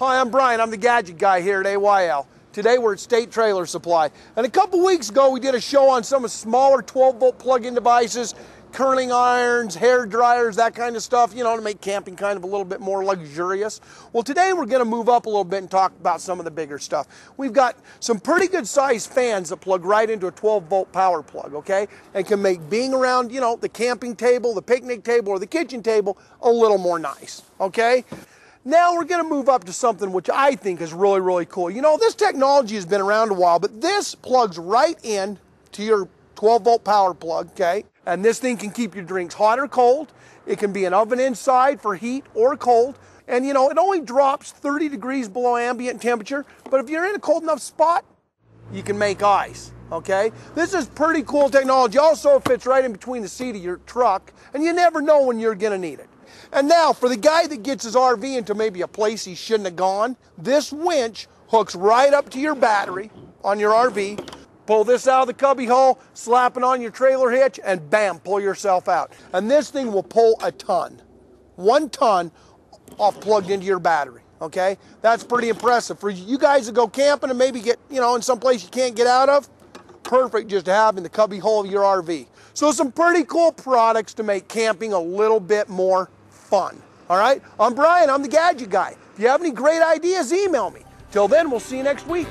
Hi, I'm Bryan. I'm the gadget guy here at AYL. Today we're at State Trailer Supply. And a couple weeks ago we did a show on some of smaller 12 volt plug-in devices, curling irons, hair dryers, that kind of stuff, you know, to make camping kind of a little bit more luxurious. Well, today we're going to move up a little bit and talk about some of the bigger stuff. We've got some pretty good sized fans that plug right into a 12 volt power plug, okay? And can make being around, you know, the camping table, the picnic table, or the kitchen table a little more nice, okay? Now we're going to move up to something which I think is really, really cool. You know, this technology has been around a while, but this plugs right in to your 12 volt power plug, okay? And this thing can keep your drinks hot or cold. It can be an oven inside for heat or cold. And you know, it only drops 30 degrees below ambient temperature, but if you're in a cold enough spot, you can make ice, okay? This is pretty cool technology. Also fits right in between the seat of your truck, and you never know when you're gonna need it. And now, for the guy that gets his RV into maybe a place he shouldn't have gone, this winch hooks right up to your battery on your RV. Pull this out of the cubby hole, slap it on your trailer hitch, and bam, pull yourself out. And this thing will pull a ton, one ton off plugged into your battery. Okay, that's pretty impressive for you guys to go camping and maybe get you know in some place you can't get out of. Perfect just to have in the cubby hole of your RV. So some pretty cool products to make camping a little bit more fun. All right, I'm Bryan. I'm the gadget guy. If you have any great ideas, email me. Till then, we'll see you next week.